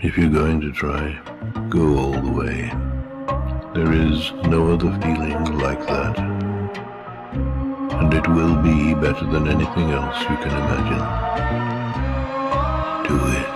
If you're going to try, go all the way. There is no other feeling like that. And it will be better than anything else you can imagine. Do it.